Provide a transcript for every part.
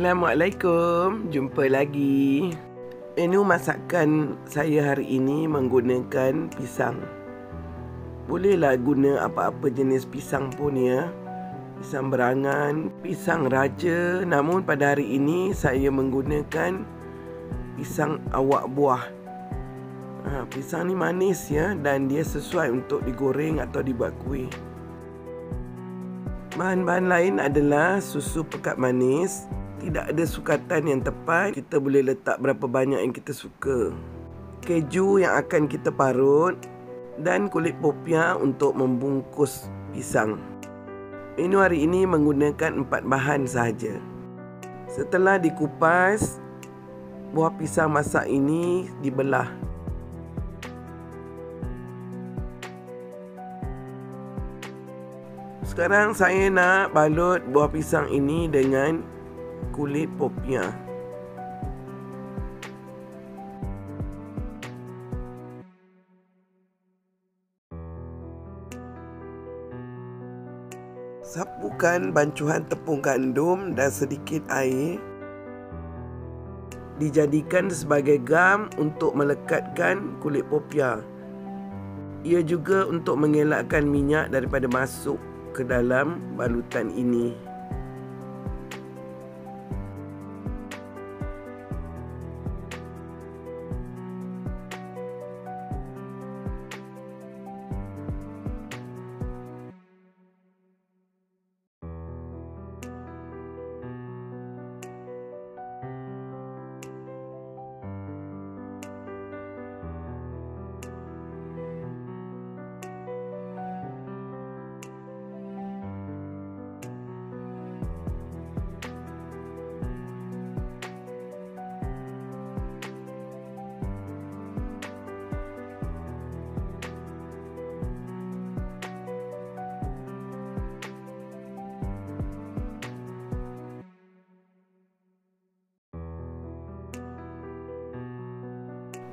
Assalamualaikum, jumpa lagi. Menu masakan saya hari ini menggunakan pisang. Bolehlah guna apa-apa jenis pisang pun ya. Pisang berangan, pisang raja. Namun pada hari ini saya menggunakan pisang awak buah. Ha, pisang ni manis ya dan dia sesuai untuk digoreng atau dibuat kuih. Bahan-bahan lain adalah susu pekat manis, tidak ada sukatan yang tepat. Kita boleh letak berapa banyak yang kita suka. Keju yang akan kita parut Dan kulit popia untuk membungkus pisang. Menu hari ini menggunakan empat bahan sahaja. Setelah dikupas Buah pisang masak ini dibelah. Sekarang saya nak balut buah pisang ini dengan kulit popia. Sapukan bancuhan tepung gandum dan sedikit air dijadikan sebagai gam untuk melekatkan kulit popia. Ia juga untuk mengelakkan minyak daripada masuk ke dalam balutan ini.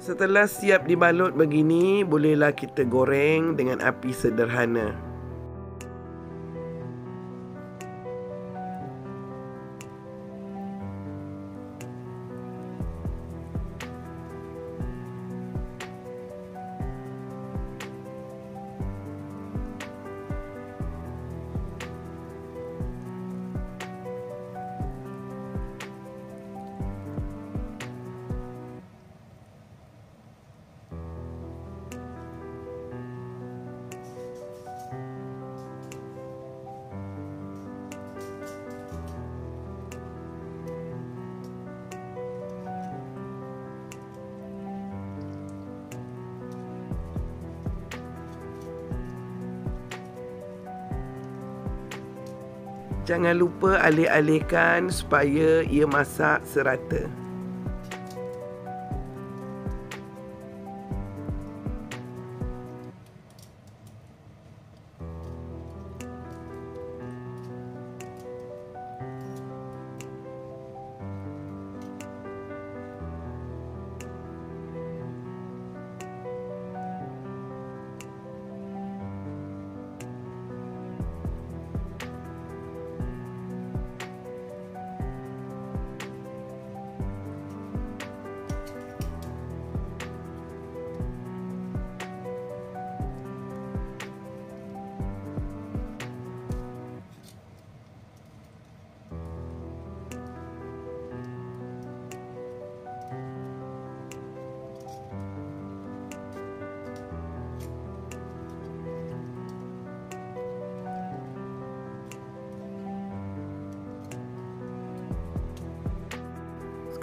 Setelah siap dibalut begini, bolehlah kita goreng dengan api sederhana. Jangan lupa alih-alihkan supaya ia masak serata.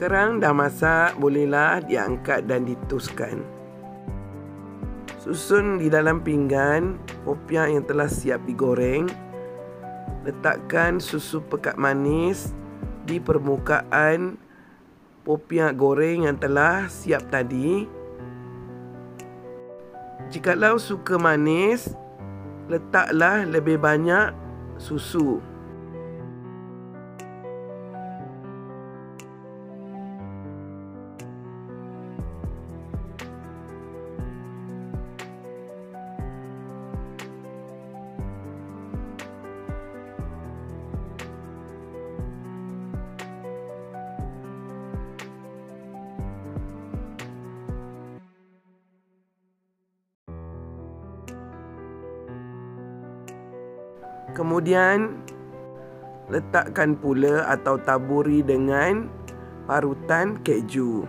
Sekarang dah masak, bolehlah diangkat dan dituskan. Susun di dalam pinggan popia yang telah siap digoreng. Letakkan susu pekat manis di permukaan popia goreng yang telah siap tadi. Jikalau suka manis, letaklah lebih banyak susu. Kemudian letakkan pula atau taburi dengan parutan keju.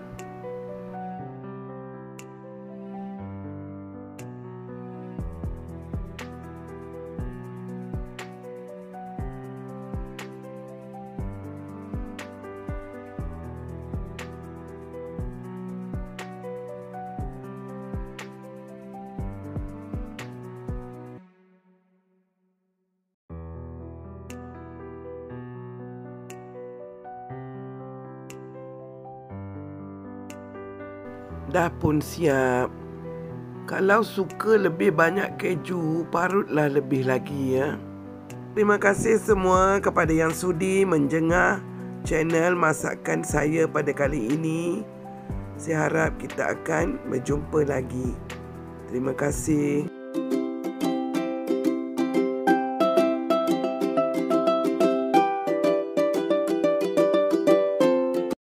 Dah pun siap. Kalau suka lebih banyak keju, parutlah lebih lagi ya. Terima kasih semua kepada yang sudi menjengah channel masakan saya pada kali ini. Saya harap kita akan berjumpa lagi. Terima kasih.